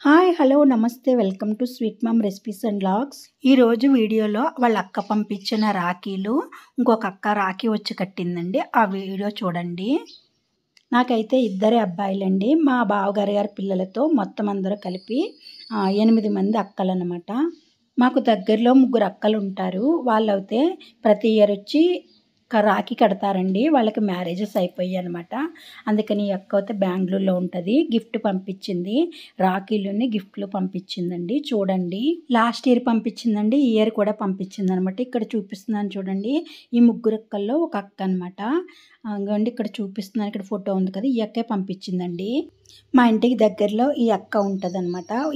Hi hello నమస్తే welcome to sweet mom recipes and vlogs. ఈరోజు వీడియోలో వాళ్ళ అక్క పంపించిన రాఖీలు ఇంకొక అక్క రాఖీ వచ్చి కట్టిందండి. ఆ వీడియో చూడండి. నాకైతే ఇద్దరే అబ్బాయిలండి. మా బావగారి గారి పిల్లలతో మొత్తం అందరూ కలిపి ఎనిమిది మంది అక్కలు అనమాట మాకు దగ్గరలో ముగ్గురు అక్కలు ఉంటారు వాళ్ళైతే ప్రతి ఇయర్ వచ్చి రాఖీ కడతారండి. వాళ్ళకి మ్యారేజెస్ అయిపోయాయి అనమాట అందుకని ఈ అక్క అయితే బెంగళూరులో ఉంటుంది. గిఫ్ట్ పంపించింది. రాఖీలోని గిఫ్ట్లు పంపించిందండి. చూడండి. లాస్ట్ ఇయర్ పంపించిందండి. ఈ ఇయర్ కూడా పంపించింది అనమాట ఇక్కడ చూపిస్తున్నాను చూడండి. ఈ ముగ్గురు అక్కల్లో ఒక అక్క అనమాట అండి ఇక్కడ చూపిస్తున్నాను. ఇక్కడ ఫోటో ఉంది కదా. ఈ అక్కే పంపించిందండి. మా ఇంటికి దగ్గరలో ఈ అక్క ఉంటుంది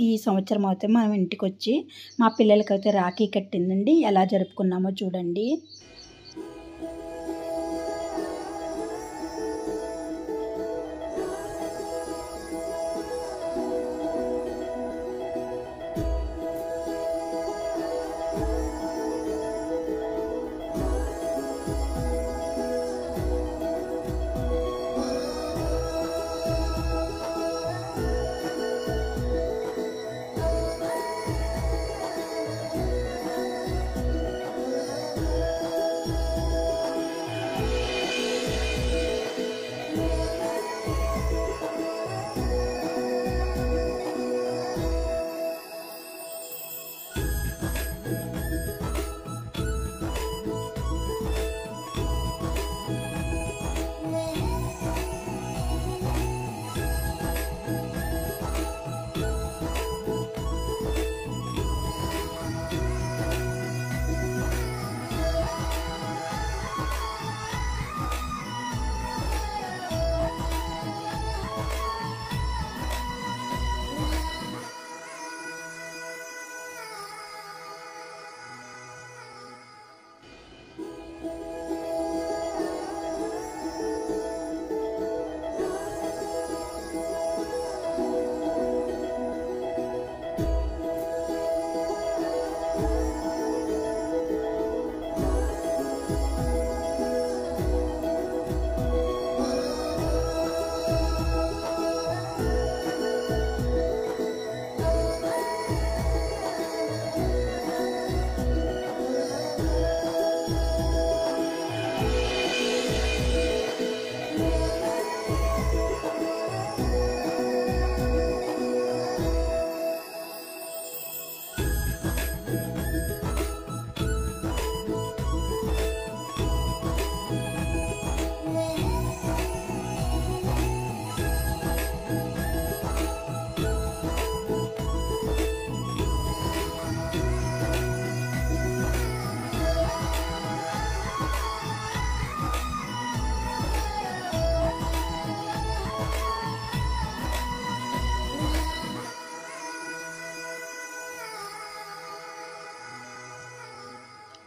ఈ సంవత్సరం అయితే మనం ఇంటికి వచ్చి మా పిల్లలకైతే రాఖీ కట్టిందండి. ఎలా జరుపుకున్నామో చూడండి.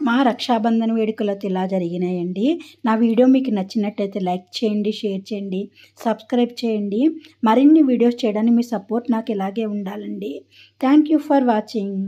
మా రక్షాబంధన్ వేడుకలు అయితే ఇలా జరిగినాయండి. నా వీడియో మీకు నచ్చినట్టయితే లైక్ చేయండి షేర్ చేయండి సబ్స్క్రైబ్ చేయండి. మరిన్ని వీడియోస్ చేయడానికి మీ సపోర్ట్ నాకు ఇలాగే ఉండాలండి. Thank you for watching.